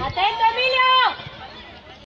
¡Atento, Emilio!